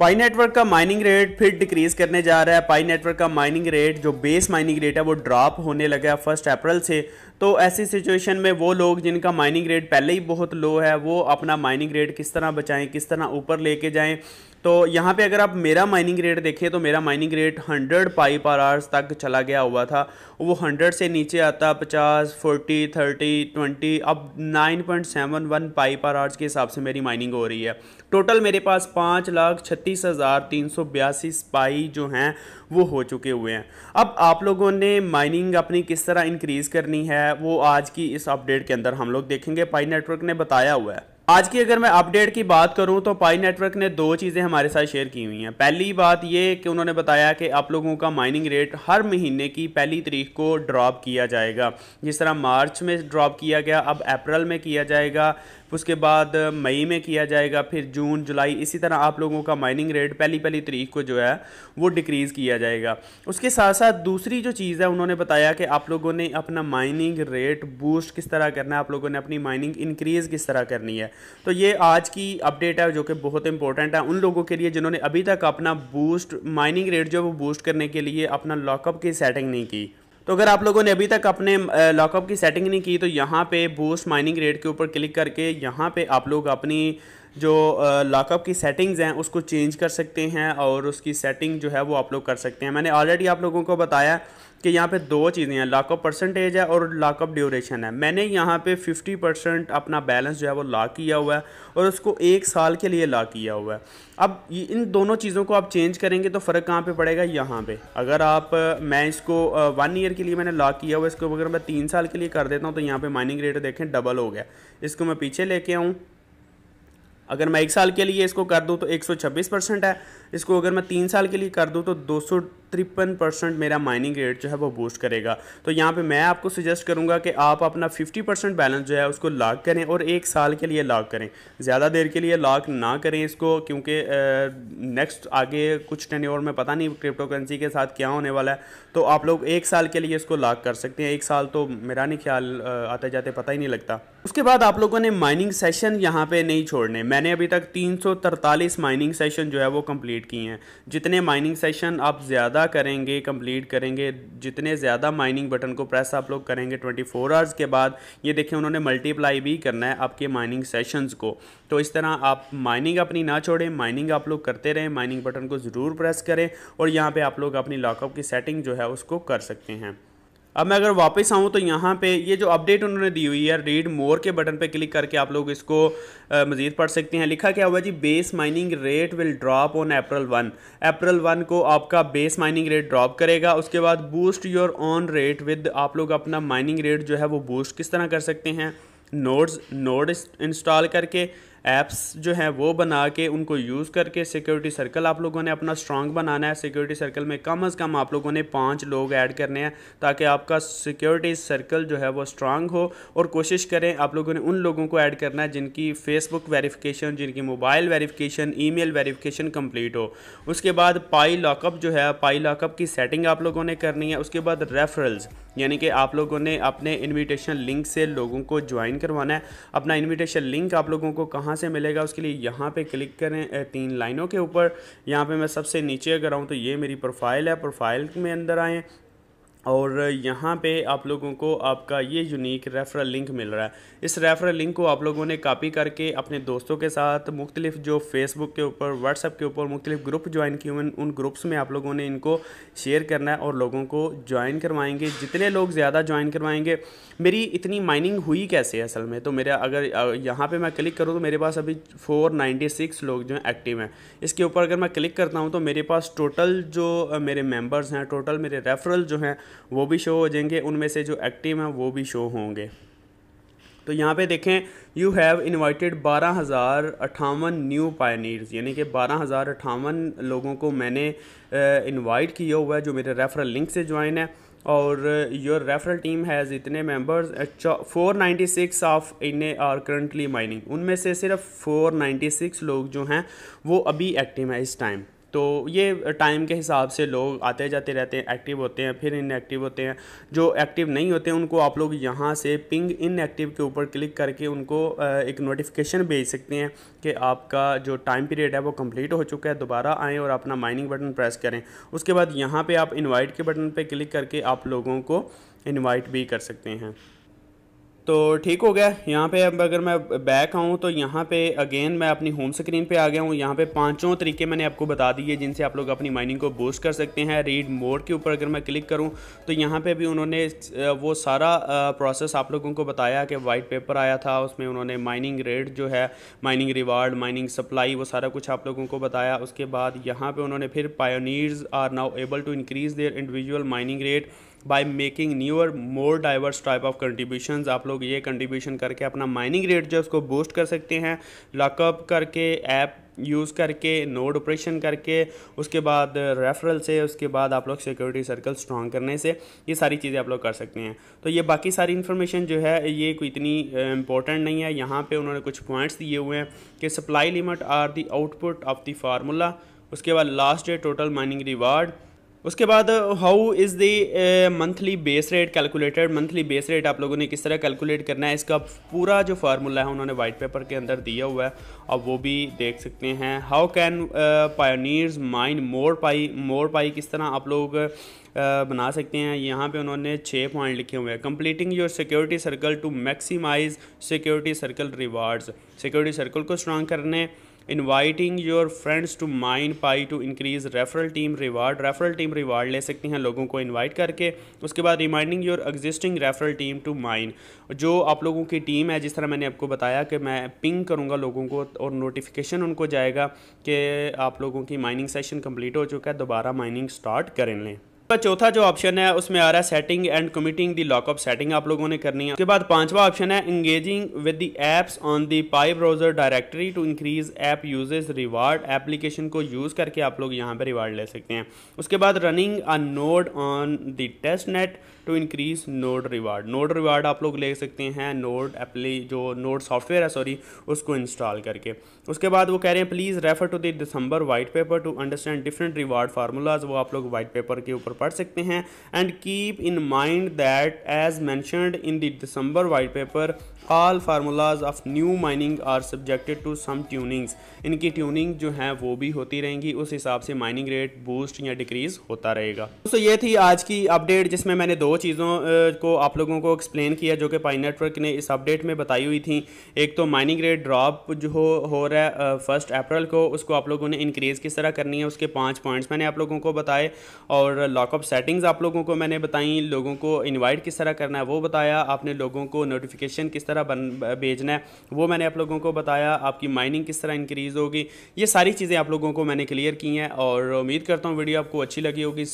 पाई network का mining rate फिर decrease करने जा रहा है। पाई नेटवर्क का माइनिंग रेट जो बेस माइनिंग रेट है, वो ड्रॉप होने लगा है फ़र्स्ट अप्रैल से। तो ऐसी सिचुएशन में वो लोग जिनका माइनिंग रेट पहले ही बहुत लो है, वो अपना माइनिंग रेट किस तरह बचाएँ, किस तरह ऊपर लेके जाएँ तो यहाँ पे अगर आप मेरा माइनिंग रेट देखें तो मेरा माइनिंग रेट 100 पाई पर आवर्स तक चला गया हुआ था। वो 100 से नीचे आता 50 40 30 20 अब 9.71 पाई पर आवर्स के हिसाब से मेरी माइनिंग हो रही है। टोटल मेरे पास पाँच लाख छत्तीस हज़ार तीन सौ बयासी पाई जो हैं, वो हो चुके हुए हैं। अब आप लोगों ने माइनिंग अपनी किस तरह इंक्रीज़ करनी है, वो आज की इस अपडेट के अंदर हम लोग देखेंगे। पाई नेटवर्क ने बताया हुआ है। आज की अगर मैं अपडेट की बात करूँ तो पाई नेटवर्क ने दो चीज़ें हमारे साथ शेयर की हुई हैं। पहली बात ये कि उन्होंने बताया कि आप लोगों का माइनिंग रेट हर महीने की पहली तारीख को ड्रॉप किया जाएगा। जिस तरह मार्च में ड्रॉप किया गया, अब अप्रैल में किया जाएगा उसके बाद मई में किया जाएगा, फिर जून, जुलाई, इसी तरह आप लोगों का माइनिंग रेट पहली पहली तरीक को जो है, वो डिक्रीज़ किया जाएगा। उसके साथ साथ दूसरी जो चीज़ है, उन्होंने बताया कि आप लोगों ने अपना माइनिंग रेट बूस्ट किस तरह करना है, आप लोगों ने अपनी माइनिंग इंक्रीज़ किस तरह करनी है। तो ये आज की अपडेट है, जो कि बहुत इंपॉर्टेंट है। उन लोगों के लिए जिन्होंने अभी तक अपना बूस्ट माइनिंग रेट जो है, वो बूस्ट करने के लिए अपना लॉकअप की सेटिंग नहीं की। तो अगर आप लोगों ने अभी तक अपने लॉकअप की सेटिंग नहीं की तो यहाँ पे बूस्ट माइनिंग रेट के ऊपर क्लिक करके यहाँ पे आप लोग अपनी जो लॉकअप की सेटिंग्स हैं, उसको चेंज कर सकते हैं और उसकी सेटिंग जो है वो आप लोग कर सकते हैं। मैंने ऑलरेडी आप लोगों को बताया कि यहाँ पे दो चीज़ें हैं लॉकअप परसेंटेज है और लॉकअप ड्यूरेशन है। मैंने यहाँ पे 50 परसेंट अपना बैलेंस जो है वो लॉक किया हुआ है और उसको एक साल के लिए लॉक किया हुआ है। अब इन दोनों चीज़ों को आप चेंज करेंगे तो फ़र्क कहाँ पे पड़ेगा? यहाँ पे। अगर आप, मैं इसको वन ईयर के लिए मैंने लॉक किया हुआ इसको अगर मैं तीन साल के लिए कर देता हूँ तो यहाँ पर माइनिंग रेट देखें डबल हो गया। इसको मैं पीछे लेके आऊँ। अगर मैं एक साल के लिए इसको कर दूँ तो 126 परसेंट है। इसको अगर मैं तीन साल के लिए कर दूँ तो दो सौ तिरपन परसेंट मेरा माइनिंग रेट जो है वो बूस्ट करेगा। तो यहाँ पे मैं आपको सजेस्ट करूँगा कि आप अपना 50 परसेंट बैलेंस जो है उसको लॉक करें और एक साल के लिए लॉक करें। ज़्यादा देर के लिए लॉक ना करें इसको, क्योंकि नेक्स्ट आगे कुछ टेन्योर में पता नहीं क्रिप्टो करेंसी के साथ क्या होने वाला है। तो आप लोग एक साल के लिए इसको लॉक कर सकते हैं। एक साल तो मेरा नहीं ख्याल आते जाते पता ही नहीं लगता। उसके बाद आप लोगों ने माइनिंग सेशन यहाँ पे नहीं छोड़ने। मैंने अभी तक तीन माइनिंग सेशन जो है वो कंप्लीट किए हैं। जितने माइनिंग सेशन आप ज़्यादा पूरा करेंगे कंप्लीट करेंगे, जितने ज़्यादा माइनिंग बटन को प्रेस आप लोग करेंगे 24 फोर आवर्स के बाद, ये देखें उन्होंने मल्टीप्लाई भी करना है आपके माइनिंग सेशंस को। तो इस तरह आप माइनिंग अपनी ना छोड़ें माइनिंग आप लोग करते रहें माइनिंग बटन को ज़रूर प्रेस करें और यहाँ पर आप लोग अपनी लॉकअप की सेटिंग जो है उसको कर सकते हैं। अब मैं अगर वापस आऊँ तो यहाँ पे ये जो अपडेट उन्होंने दी हुई है रीड मोर के बटन पे क्लिक करके आप लोग इसको मज़ीद पढ़ सकते हैं। लिखा क्या हुआ जी? Base mining rate will drop on April one April one को आपका बेस माइनिंग रेट ड्रॉप करेगा। उसके बाद boost your own rate with आप लोग अपना माइनिंग रेट जो है वो बूस्ट किस तरह कर सकते हैं? नोड्स नोड इंस्टॉल करके। ऐप्स जो हैं वो बना के उनको यूज़ करके सिक्योरिटी सर्कल आप लोगों ने अपना स्ट्रांग बनाना है। सिक्योरिटी सर्कल में कम अज़ कम आप लोगों ने पाँच लोग ऐड करने हैं ताकि आपका सिक्योरिटी सर्कल जो है वो स्ट्रांग हो। और कोशिश करें आप लोगों ने उन लोगों को ऐड करना है जिनकी फेसबुक वेरिफिकेशन जिनकी mobile verification email verification complete हो। उसके बाद पाई लॉकअप जो है पाई लॉकअप की सेटिंग आप लोगों ने करनी है। उसके बाद रेफरल्स यानी कि आप लोगों ने अपने इनविटेशन लिंक से लोगों को ज्वाइन करवाना है। अपना इनविटेशन लिंक आप लोगों को कहाँ से मिलेगा, उसके लिए यहाँ पे क्लिक करें तीन लाइनों के ऊपर। यहाँ पे मैं सबसे नीचे अगर आऊँ तो ये मेरी प्रोफ़ाइल है, प्रोफ़ाइल में अंदर आएँ। और यहाँ पे आप लोगों को आपका ये यूनिक रेफरल लिंक मिल रहा है। इस रेफरल लिंक को आप लोगों ने कॉपी करके अपने दोस्तों के साथ, मुख्तलिफ़ जो फेसबुक के ऊपर व्हाट्सएप के ऊपर, मुख्तलिफ़ ग्रुप ज्वाइन किए हुए उन ग्रुप्स में आप लोगों ने इनको शेयर करना है और लोगों को ज्वाइन करवाएँगे। जितने लोग ज़्यादा ज्वाइन करवाएँगे, मेरी इतनी माइनिंग हुई कैसे असल में? तो मेरा अगर यहाँ पर मैं क्लिक करूँ तो मेरे पास अभी फोर लोग जो हैं एक्टिव हैं। इसके ऊपर अगर मैं क्लिक करता हूँ तो मेरे पास टोटल जो मेरे मेंबर्स हैं टोटल मेरे रेफरल जो हैं वो भी शो हो जाएँगे, उनमें से जो एक्टिव हैं, वो भी शो होंगे। तो यहाँ पे देखें यू हैव इनवाइटेड बारह हज़ार अठावन न्यू पायनीर्स यानी कि बारह हज़ार अठावन लोगों को मैंने इनवाइट किया हुआ है, जो मेरे रेफरल लिंक से ज्वाइन है। और योर रेफरल टीम हैज़ इतने members four ninety six of in are currently mining उनमें से सिर्फ़ फोर नाइन्टी सिक्स लोग जो हैं, वो अभी एक्टिव हैं इस टाइम तो ये टाइम के हिसाब से लोग आते जाते रहते हैं एक्टिव होते हैं, फिर इनएक्टिव होते हैं। जो एक्टिव नहीं होते हैं, उनको आप लोग यहाँ से पिंग इनएक्टिव के ऊपर क्लिक करके उनको एक नोटिफिकेशन भेज सकते हैं कि आपका जो टाइम पीरियड है वो कंप्लीट हो चुका है। दोबारा आएँ और अपना माइनिंग बटन प्रेस करें। उसके बाद यहाँ पर आप इन्वाइट के बटन पर क्लिक करके आप लोगों को इन्वाइट भी कर सकते हैं। तो ठीक हो गया। यहाँ पे अब अगर मैं बैक आऊँ तो यहाँ पे अगेन मैं अपनी होम स्क्रीन पे आ गया हूँ। यहाँ पे पाँचों तरीके मैंने आपको बता दिए जिनसे आप लोग अपनी माइनिंग को बूस्ट कर सकते हैं। रीड मोड के ऊपर अगर मैं क्लिक करूँ तो यहाँ पे भी उन्होंने वो सारा प्रोसेस आप लोगों को बताया कि वाइट पेपर आया था। उसमें उन्होंने माइनिंग रेट जो है माइनिंग रिवार्ड माइनिंग सप्लाई वो सारा कुछ आप लोगों को बताया। उसके बाद यहाँ पर उन्होंने फिर pioneers are now able to increase their individual mining rate by making newer more diverse type of contribution आप लोग ये कंट्रीब्यूशन करके अपना माइनिंग रेट जो है उसको बूस्ट कर सकते हैं। लॉकअप करके ऐप यूज़ करके नोड ऑपरेशन करके, उसके बाद रेफरल से, उसके बाद आप लोग सिक्योरिटी सर्कल स्ट्रॉन्ग करने से ये सारी चीज़ें आप लोग कर सकते हैं। तो ये बाकी सारी इन्फॉर्मेशन जो है, ये कोई इतनी इंपॉर्टेंट नहीं है। यहाँ पे उन्होंने कुछ पॉइंट्स दिए हुए हैं कि supply limit are the output of the formula उसके बाद last day total mining reward उसके बाद how is the monthly base rate calculated monthly base rate आप लोगों ने किस तरह कैलकुलेट करना है? इसका पूरा जो फार्मूला है उन्होंने वाइट पेपर के अंदर दिया हुआ है। अब वो भी देख सकते हैं। How can pioneers mine more pi more pi किस तरह आप लोग uh, बना सकते हैं? यहाँ पे उन्होंने छः पॉइंट लिखे हुए हैं। Completing your security circle to maximise security circle rewards security circle को स्ट्रॉन्ग करने inviting your friends to mine pi to increase referral team reward referral team reward ले सकते हैं लोगों को इनवाइट करके। उसके बाद reminding your existing referral team to mine जो आप लोगों की टीम है, जिस तरह मैंने आपको बताया कि मैं पिंग करूँगा लोगों को और नोटिफिकेशन उनको जाएगा कि आप लोगों की माइनिंग सेशन कंप्लीट हो चुका है, दोबारा माइनिंग स्टार्ट करें लें। का चौथा जो ऑप्शन है, उसमें आ रहा है setting and committing the lockup setting आप लोगों ने करनी है। उसके बाद पांचवा ऑप्शन है engaging with the apps on the pi browser directory to increase app usage reward application को यूज़ करके आप लोग यहाँ पर रिवार्ड ले सकते हैं। उसके बाद running a node on the test net to increase node reward node reward आप लोग ले सकते हैं नोड एप्ली जो नोड सॉफ्टवेयर है सॉरी उसको इंस्टॉल करके। उसके बाद वो कह रहे हैं please refer to December white paper to understand different reward formulas वो आप लोग वाइट पेपर के ऊपर पढ़ सकते हैं and keep in mind that as mentioned in December white paper all formulas of new mining are subjected to some tunings इनकी tuning जो है वो भी होती रहेंगी। उस हिसाब से माइनिंग रेट बूस्ट या डिक्रीज होता रहेगा। दोस्तों, ये थी आज की अपडेट जिसमें मैंने दो चीज़ों को आप लोगों को एक्सप्लेन किया जो कि पाई नेटवर्क ने इस अपडेट में बताई हुई थी। एक तो माइनिंग रेट ड्रॉप जो हो हो रहा है फ़र्स्ट अप्रैल को, उसको आप लोगों ने इंक्रीज़ किस तरह करनी है, उसके पाँच पॉइंट्स मैंने आप लोगों को बताए। और लॉकअप सेटिंग्स आप लोगों को मैंने बताई, लोगों को इनवाइट किस तरह करना है वो बताया, आपने लोगों को नोटिफिकेशन किस तरह बन, भेजना है वो मैंने आप लोगों को बताया, आपकी माइनिंग किस तरह इंक्रीज़ होगी, ये सारी चीज़ें आप लोगों को मैंने क्लियर की हैं और उम्मीद करता हूँ वीडियो आपको अच्छी लगी होगी।